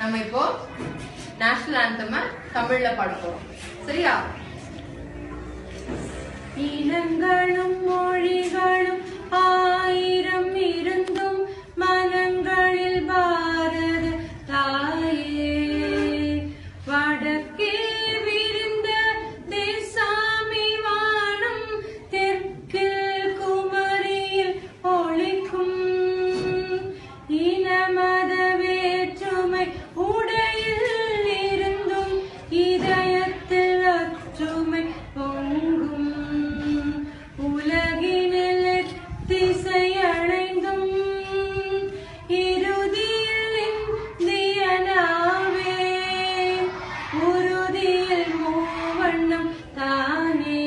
நம்ம இப்போ நேஷனல் ஆந்தம தமிழ்ல பாட போறோம். சரியா? இனங்களும் மொழிகளும் ஆயிரம் இருந்தும் மனங்களில் பாரத தாயே. வடக்கே മേൽ മൂവണ്ണം താനേ